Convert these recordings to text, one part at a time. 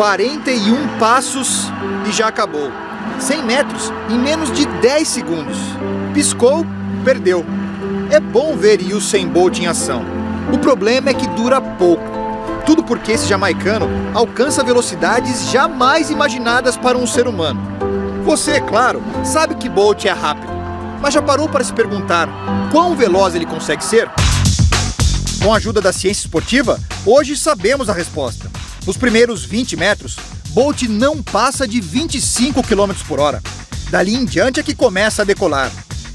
41 passos e já acabou. 100 metros em menos de 10 segundos. Piscou, perdeu. É bom ver Usain Bolt em ação. O problema é que dura pouco. Tudo porque esse jamaicano alcança velocidades jamais imaginadas para um ser humano. Você, é claro, sabe que Bolt é rápido, mas já parou para se perguntar quão veloz ele consegue ser? Com a ajuda da ciência esportiva, hoje sabemos a resposta. Nos primeiros 20 metros, Bolt não passa de 25 km por hora. Dali em diante é que começa a decolar.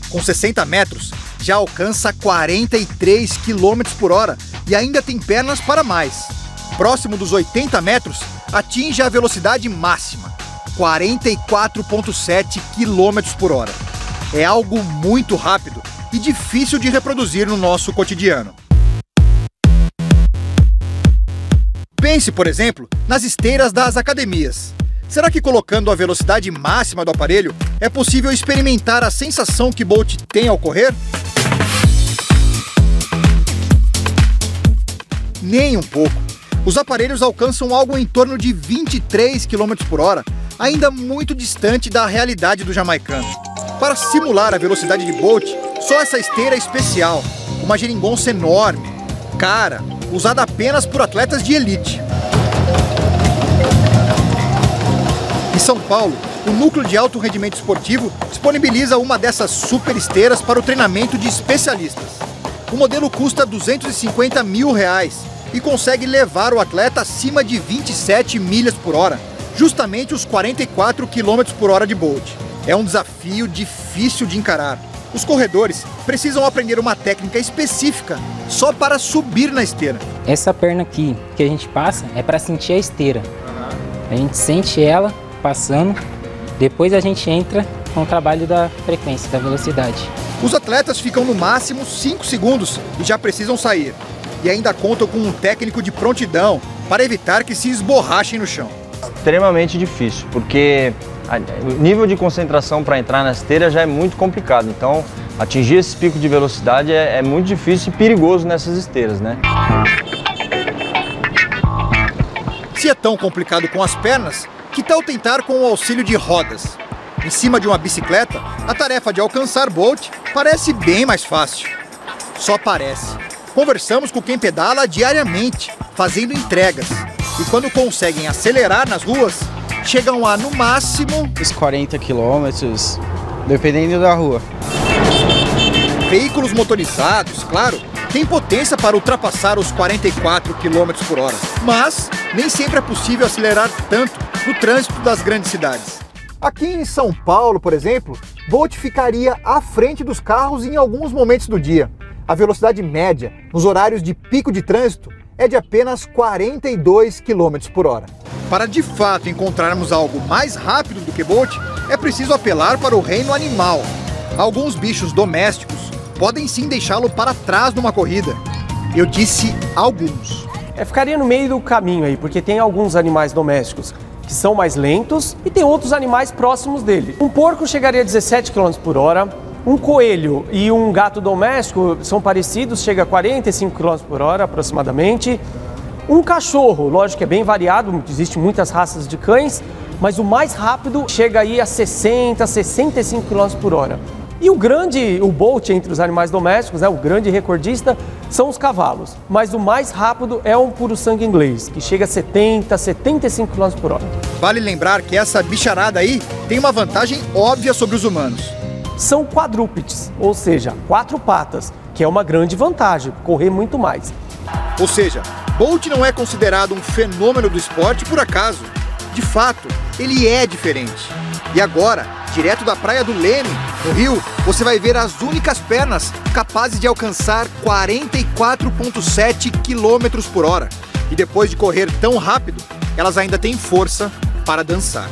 Com 60 metros, já alcança 43 km por hora e ainda tem pernas para mais. Próximo dos 80 metros, atinge a velocidade máxima, 44,7 km por hora. É algo muito rápido e difícil de reproduzir no nosso cotidiano. Pense, por exemplo, nas esteiras das academias. Será que colocando a velocidade máxima do aparelho é possível experimentar a sensação que Bolt tem ao correr? Nem um pouco. Os aparelhos alcançam algo em torno de 23 km por hora, ainda muito distante da realidade do jamaicano. Para simular a velocidade de Bolt, só essa esteira é especial, uma geringonça enorme, cara, usada apenas por atletas de elite. Em São Paulo, o Núcleo de Alto Rendimento Esportivo disponibiliza uma dessas super esteiras para o treinamento de especialistas. O modelo custa 250 mil reais e consegue levar o atleta acima de 27 milhas por hora, justamente os 44 km por hora de Bolt. É um desafio difícil de encarar, os corredores precisam aprender uma técnica específica só para subir na esteira. Essa perna aqui que a gente passa é para sentir a esteira. A gente sente ela passando, depois a gente entra com o trabalho da frequência, da velocidade. Os atletas ficam no máximo 5 segundos e já precisam sair. E ainda contam com um técnico de prontidão para evitar que se esborrachem no chão. Extremamente difícil, porque o nível de concentração para entrar na esteira já é muito complicado. Então, atingir esse pico de velocidade é, é muito difícil e perigoso nessas esteiras, né? Se é tão complicado com as pernas, que tal tentar com o auxílio de rodas? Em cima de uma bicicleta, a tarefa de alcançar Bolt parece bem mais fácil. Só parece. Conversamos com quem pedala diariamente, fazendo entregas. E quando conseguem acelerar nas ruas, chegam a, no máximo... Os 40 quilômetros, dependendo da rua. Veículos motorizados, claro, têm potência para ultrapassar os 44 km por hora. Mas nem sempre é possível acelerar tanto no trânsito das grandes cidades. Aqui em São Paulo, por exemplo, Bolt ficaria à frente dos carros em alguns momentos do dia. A velocidade média, nos horários de pico de trânsito, é de apenas 42 km por hora. Para de fato encontrarmos algo mais rápido do que Bolt, é preciso apelar para o reino animal. Alguns bichos domésticos podem sim deixá-lo para trás numa corrida. Eu disse alguns. É, ficaria no meio do caminho aí, porque tem alguns animais domésticos que são mais lentos e tem outros animais próximos dele. Um porco chegaria a 17 km por hora, um coelho e um gato doméstico são parecidos, chega a 45 km por hora aproximadamente. Um cachorro, lógico que é bem variado, existem muitas raças de cães, mas o mais rápido chega aí a 60, 65 km por hora. E o grande, o Bolt entre os animais domésticos, né, o grande recordista, são os cavalos. Mas o mais rápido é um puro sangue inglês, que chega a 70, 75 km por hora. Vale lembrar que essa bicharada aí tem uma vantagem óbvia sobre os humanos. São quadrúpedes, ou seja, quatro patas, que é uma grande vantagem, correr muito mais. Ou seja, Bolt não é considerado um fenômeno do esporte por acaso. De fato, ele é diferente. E agora, direto da praia do Leme, no Rio, você vai ver as únicas pernas capazes de alcançar 44,7 km por hora. E depois de correr tão rápido, elas ainda têm força para dançar.